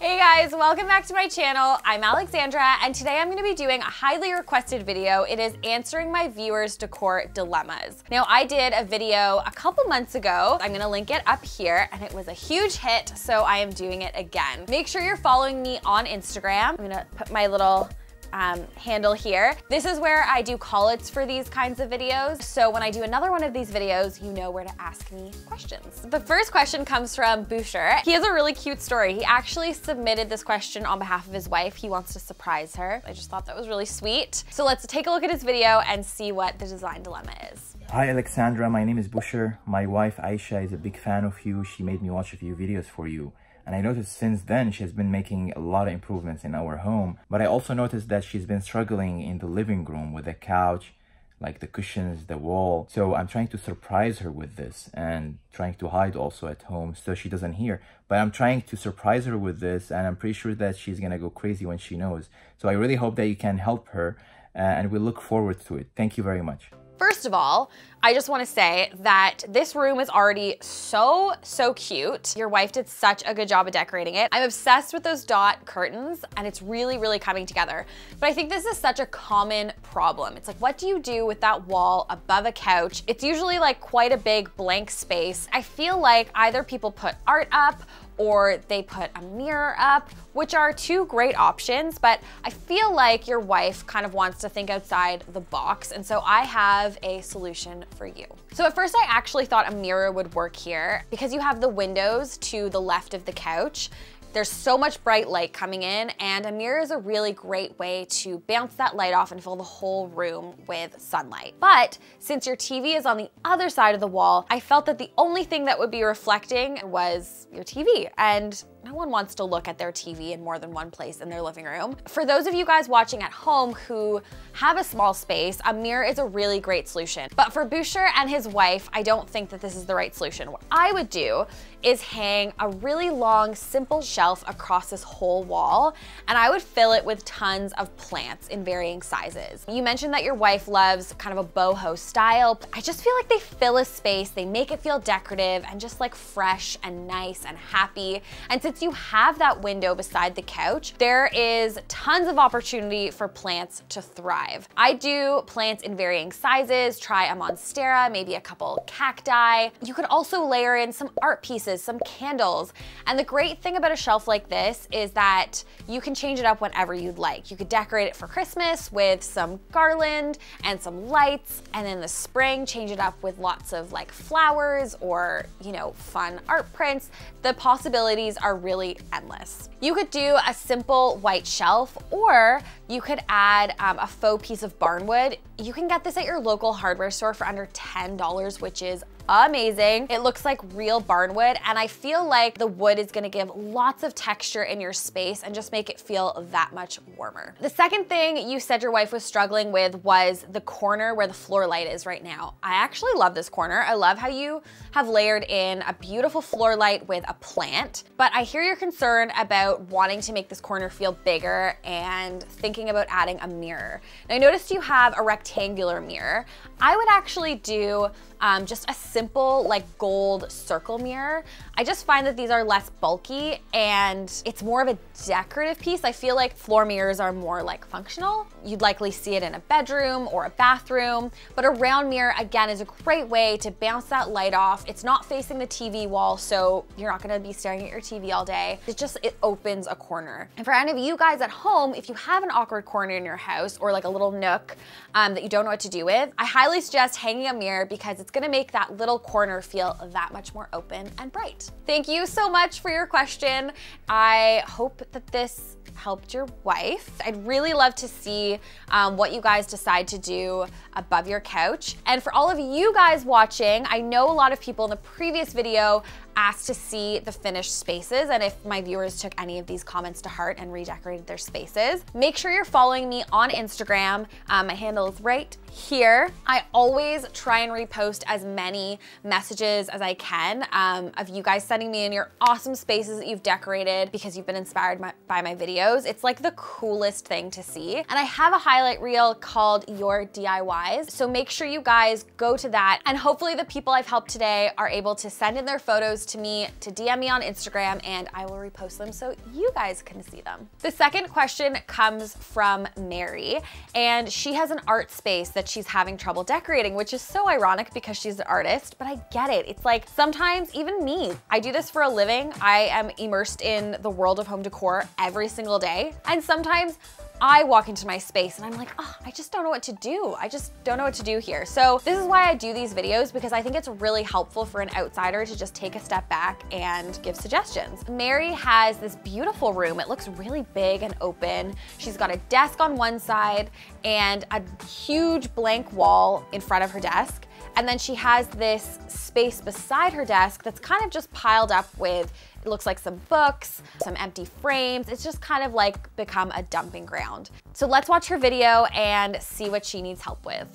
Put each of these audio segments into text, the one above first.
Hey guys, welcome back to my channel. I'm Alexandra, and today I'm gonna be doing a highly requested video. It is answering my viewers' decor dilemmas. Now, I did a video a couple months ago. I'm gonna link it up here, and it was a huge hit, so I am doing it again. Make sure you're following me on Instagram. I'm gonna put my little um, handle here. This is where I do call-outs for these kinds of videos. So when I do another one of these videos, you know where to ask me questions. The first question comes from Boucher. He has a really cute story. He actually submitted this question on behalf of his wife. He wants to surprise her. I just thought that was really sweet. So let's take a look at his video and see what the design dilemma is. Hi Alexandra, my name is Boucher. My wife Aisha is a big fan of you. She made me watch a few videos for you. And I noticed since then she has been making a lot of improvements in our home. But I also noticed that she's been struggling in the living room with the couch, like the cushions, the wall. So I'm trying to surprise her with this and trying to hide also at home so she doesn't hear. But I'm trying to surprise her with this and I'm pretty sure that she's gonna go crazy when she knows. So I really hope that you can help her uh, and we look forward to it. Thank you very much. First of all, I just wanna say that this room is already so, so cute. Your wife did such a good job of decorating it. I'm obsessed with those dot curtains and it's really, really coming together. But I think this is such a common problem. It's like, what do you do with that wall above a couch? It's usually like quite a big blank space. I feel like either people put art up or they put a mirror up, which are two great options, but I feel like your wife kind of wants to think outside the box, and so I have a solution for you. So at first I actually thought a mirror would work here because you have the windows to the left of the couch. There's so much bright light coming in and a mirror is a really great way to bounce that light off and fill the whole room with sunlight. But since your TV is on the other side of the wall, I felt that the only thing that would be reflecting was your TV. And no one wants to look at their TV in more than one place in their living room. For those of you guys watching at home who have a small space, a mirror is a really great solution. But for Boucher and his wife, I don't think that this is the right solution. What I would do is hang a really long, simple shelf across this whole wall, and I would fill it with tons of plants in varying sizes. You mentioned that your wife loves kind of a boho style. I just feel like they fill a space, they make it feel decorative and just like fresh and nice and happy. And since you have that window beside the couch, there is tons of opportunity for plants to thrive. I do plants in varying sizes, try a monstera, maybe a couple cacti. You could also layer in some art pieces, some candles. And the great thing about a shelf like this is that you can change it up whenever you'd like. You could decorate it for Christmas with some garland and some lights, and in the spring, change it up with lots of like flowers or, you know, fun art prints. The possibilities are really endless. You could do a simple white shelf or you could add um, a faux piece of barnwood. You can get this at your local hardware store for under $10, which is amazing. It looks like real barnwood and I feel like the wood is gonna give lots of texture in your space and just make it feel that much warmer. The second thing you said your wife was struggling with was the corner where the floor light is right now. I actually love this corner. I love how you have layered in a beautiful floor light with a plant, but I hear your concern about wanting to make this corner feel bigger and thinking about adding a mirror. Now I noticed you have a rectangular mirror. I would actually do um, just a simple like gold circle mirror. I just find that these are less bulky and it's more of a decorative piece. I feel like floor mirrors are more like functional. You'd likely see it in a bedroom or a bathroom, but a round mirror again is a great way to bounce that light off. It's not facing the TV wall, so you're not gonna be staring at your TV all day. It just, it opens a corner. And for any of you guys at home, if you have an awkward corner in your house or like a little nook um, that you don't know what to do with, I highly suggest hanging a mirror because it's gonna make that little corner feel that much more open and bright. Thank you so much for your question. I hope that this helped your wife. I'd really love to see um, what you guys decide to do above your couch. And for all of you guys watching, I know a lot of people in the previous video asked to see the finished spaces and if my viewers took any of these comments to heart and redecorated their spaces. Make sure you're following me on Instagram. Um, my handle is right here. I always try and repost as many messages as I can um, of you guys sending me in your awesome spaces that you've decorated because you've been inspired by, by my videos. It's like the coolest thing to see. And I have a highlight reel called Your DIYs. So make sure you guys go to that and hopefully the people I've helped today are able to send in their photos to me to DM me on Instagram and I will repost them so you guys can see them. The second question comes from Mary and she has an art space that she's having trouble decorating, which is so ironic because she's an artist, but I get it. It's like sometimes even me, I do this for a living. I am immersed in the world of home decor every single day. And sometimes I walk into my space and I'm like, oh, I just don't know what to do. I just don't know what to do here. So this is why I do these videos because I think it's really helpful for an outsider to just take a step back and give suggestions. Mary has this beautiful room. It looks really big and open. She's got a desk on one side and a huge blank wall in front of her desk. And then she has this space beside her desk that's kind of just piled up with it looks like some books, some empty frames. It's just kind of like become a dumping ground. So let's watch her video and see what she needs help with.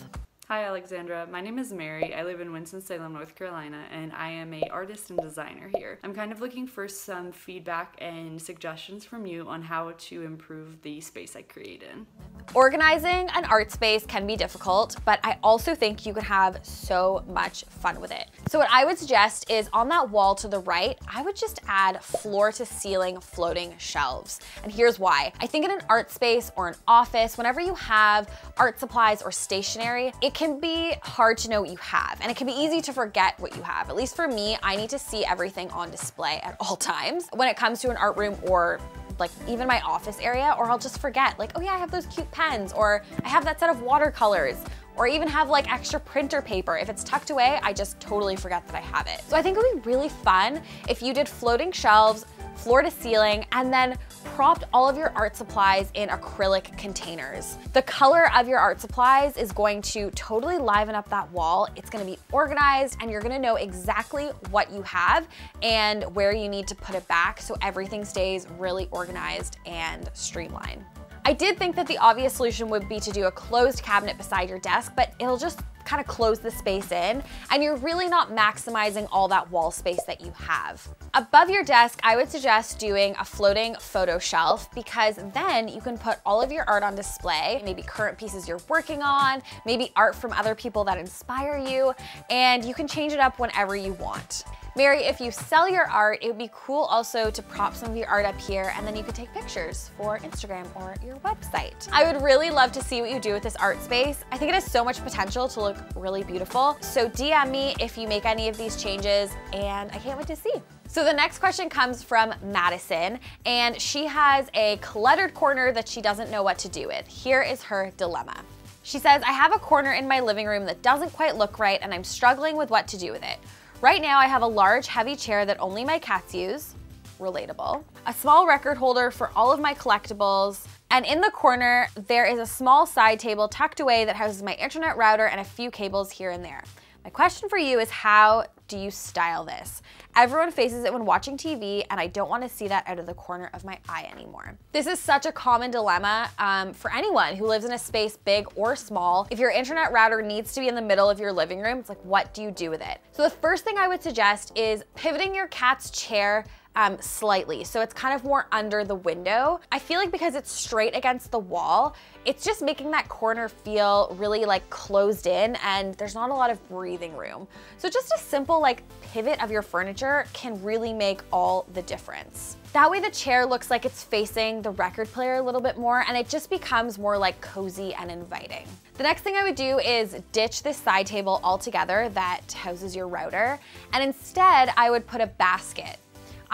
Hi Alexandra, my name is Mary. I live in Winston-Salem, North Carolina, and I am a artist and designer here. I'm kind of looking for some feedback and suggestions from you on how to improve the space I create in. Organizing an art space can be difficult, but I also think you could have so much fun with it. So what I would suggest is on that wall to the right, I would just add floor to ceiling floating shelves. And here's why. I think in an art space or an office, whenever you have art supplies or stationery, it can can be hard to know what you have and it can be easy to forget what you have. At least for me, I need to see everything on display at all times when it comes to an art room or like even my office area or I'll just forget like, oh yeah, I have those cute pens or I have that set of watercolors or even have like extra printer paper. If it's tucked away, I just totally forget that I have it. So I think it would be really fun if you did floating shelves floor to ceiling, and then propped all of your art supplies in acrylic containers. The color of your art supplies is going to totally liven up that wall. It's gonna be organized and you're gonna know exactly what you have and where you need to put it back so everything stays really organized and streamlined. I did think that the obvious solution would be to do a closed cabinet beside your desk, but it'll just kind of close the space in and you're really not maximizing all that wall space that you have. Above your desk, I would suggest doing a floating photo shelf because then you can put all of your art on display, maybe current pieces you're working on, maybe art from other people that inspire you, and you can change it up whenever you want. Mary, if you sell your art, it would be cool also to prop some of your art up here and then you could take pictures for Instagram or your website. I would really love to see what you do with this art space. I think it has so much potential to look really beautiful. So DM me if you make any of these changes and I can't wait to see. So the next question comes from Madison and she has a cluttered corner that she doesn't know what to do with. Here is her dilemma. She says, I have a corner in my living room that doesn't quite look right and I'm struggling with what to do with it. Right now I have a large heavy chair that only my cats use, relatable, a small record holder for all of my collectibles, and in the corner, there is a small side table tucked away that houses my internet router and a few cables here and there. My question for you is how do you style this? Everyone faces it when watching TV and I don't wanna see that out of the corner of my eye anymore. This is such a common dilemma um, for anyone who lives in a space big or small. If your internet router needs to be in the middle of your living room, it's like, what do you do with it? So the first thing I would suggest is pivoting your cat's chair um, slightly. So it's kind of more under the window. I feel like because it's straight against the wall, it's just making that corner feel really like closed in and there's not a lot of breathing room. So just a simple like pivot of your furniture can really make all the difference. That way the chair looks like it's facing the record player a little bit more and it just becomes more like cozy and inviting. The next thing I would do is ditch this side table altogether that houses your router and instead I would put a basket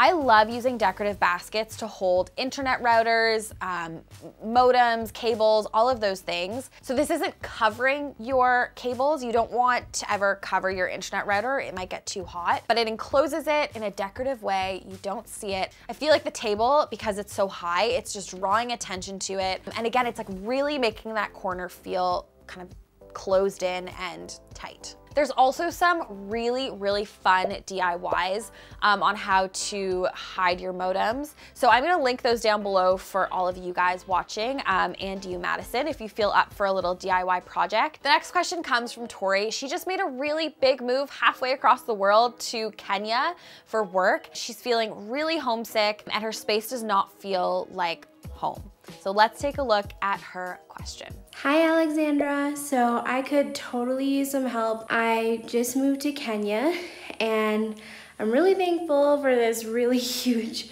I love using decorative baskets to hold internet routers, um, modems, cables, all of those things. So this isn't covering your cables. You don't want to ever cover your internet router. It might get too hot, but it encloses it in a decorative way. You don't see it. I feel like the table, because it's so high, it's just drawing attention to it. And again, it's like really making that corner feel kind of closed in and tight. There's also some really, really fun DIYs um, on how to hide your modems. So I'm gonna link those down below for all of you guys watching um, and you, Madison, if you feel up for a little DIY project. The next question comes from Tori. She just made a really big move halfway across the world to Kenya for work. She's feeling really homesick and her space does not feel like home. So let's take a look at her question. Hi Alexandra, so I could totally use some help. I just moved to Kenya and I'm really thankful for this really huge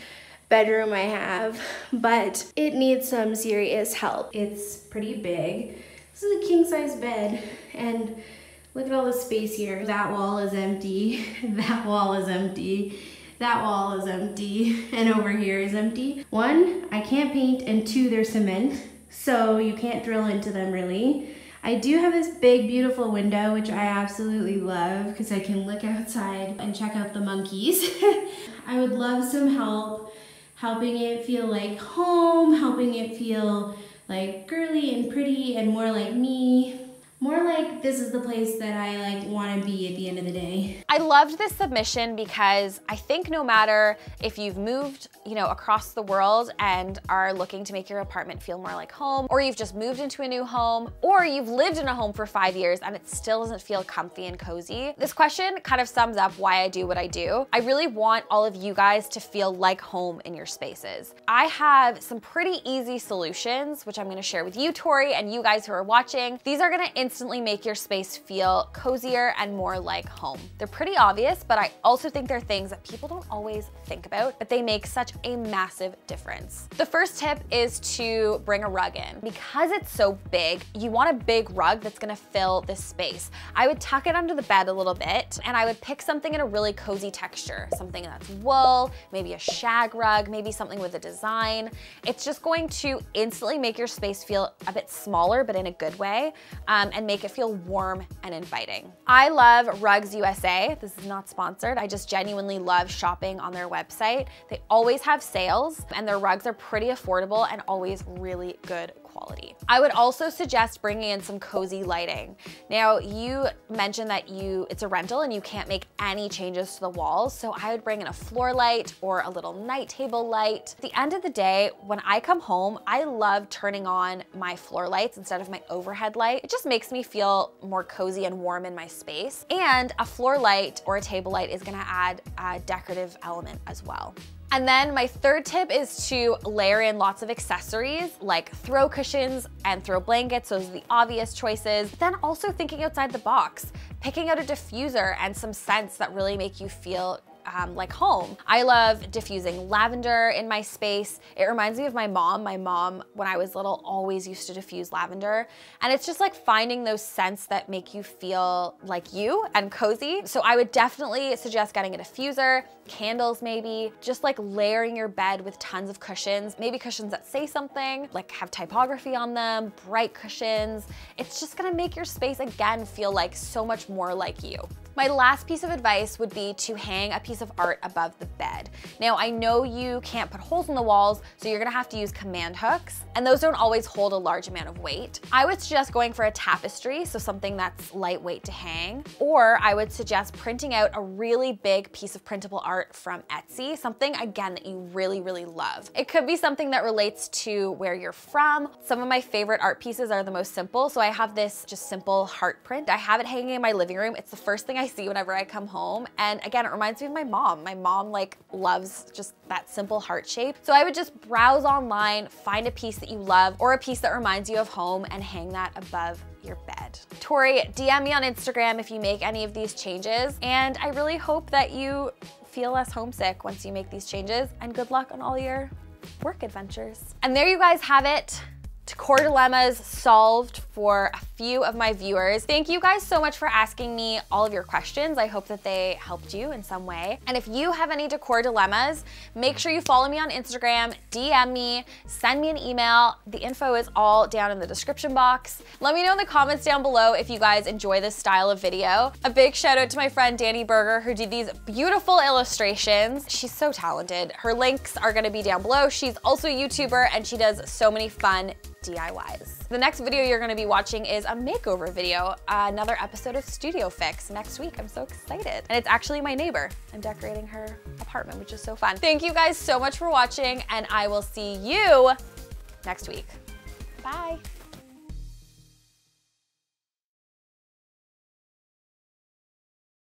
bedroom I have, but it needs some serious help. It's pretty big. This is a king size bed and look at all the space here. That wall is empty, that wall is empty, that wall is empty, and over here is empty. One, I can't paint, and two, they're cement, so you can't drill into them really. I do have this big, beautiful window, which I absolutely love because I can look outside and check out the monkeys. I would love some help helping it feel like home, helping it feel like girly and pretty and more like me. More like this is the place that I like want to be at the end of the day. I loved this submission because I think no matter if you've moved, you know, across the world and are looking to make your apartment feel more like home, or you've just moved into a new home, or you've lived in a home for five years and it still doesn't feel comfy and cozy, this question kind of sums up why I do what I do. I really want all of you guys to feel like home in your spaces. I have some pretty easy solutions, which I'm gonna share with you, Tori, and you guys who are watching. These are gonna instantly make your space feel cozier and more like home. They're pretty obvious, but I also think they're things that people don't always think about, but they make such a massive difference. The first tip is to bring a rug in. Because it's so big, you want a big rug that's gonna fill this space. I would tuck it under the bed a little bit, and I would pick something in a really cozy texture, something that's wool, maybe a shag rug, maybe something with a design. It's just going to instantly make your space feel a bit smaller, but in a good way. Um, and make it feel warm and inviting. I love Rugs USA. This is not sponsored. I just genuinely love shopping on their website. They always have sales and their rugs are pretty affordable and always really good quality. I would also suggest bringing in some cozy lighting. Now you mentioned that you it's a rental and you can't make any changes to the walls, so I would bring in a floor light or a little night table light. At the end of the day, when I come home, I love turning on my floor lights instead of my overhead light. It just makes me feel more cozy and warm in my space. And a floor light or a table light is gonna add a decorative element as well. And then my third tip is to layer in lots of accessories like throw cushions and throw blankets. Those are the obvious choices. Then also thinking outside the box, picking out a diffuser and some scents that really make you feel um, like home. I love diffusing lavender in my space. It reminds me of my mom. My mom, when I was little, always used to diffuse lavender. And it's just like finding those scents that make you feel like you and cozy. So I would definitely suggest getting a diffuser, candles maybe, just like layering your bed with tons of cushions, maybe cushions that say something, like have typography on them, bright cushions. It's just gonna make your space again feel like so much more like you. My last piece of advice would be to hang a piece of art above the bed. Now, I know you can't put holes in the walls, so you're gonna have to use command hooks, and those don't always hold a large amount of weight. I would suggest going for a tapestry, so something that's lightweight to hang, or I would suggest printing out a really big piece of printable art from Etsy, something again that you really, really love. It could be something that relates to where you're from. Some of my favorite art pieces are the most simple, so I have this just simple heart print. I have it hanging in my living room. It's the first thing I see whenever I come home. And again, it reminds me of my mom. My mom like loves just that simple heart shape. So I would just browse online, find a piece that you love or a piece that reminds you of home and hang that above your bed. Tori, DM me on Instagram if you make any of these changes. And I really hope that you feel less homesick once you make these changes and good luck on all your work adventures. And there you guys have it core dilemmas solved for a few of my viewers. Thank you guys so much for asking me all of your questions. I hope that they helped you in some way. And if you have any decor dilemmas, make sure you follow me on Instagram, DM me, send me an email. The info is all down in the description box. Let me know in the comments down below if you guys enjoy this style of video. A big shout out to my friend Danie Berger who did these beautiful illustrations. She's so talented. Her links are gonna be down below. She's also a YouTuber and she does so many fun DIYs. The next video you're gonna be watching is a makeover video, another episode of Studio Fix next week. I'm so excited. And it's actually my neighbor. I'm decorating her apartment, which is so fun. Thank you guys so much for watching and I will see you next week. Bye.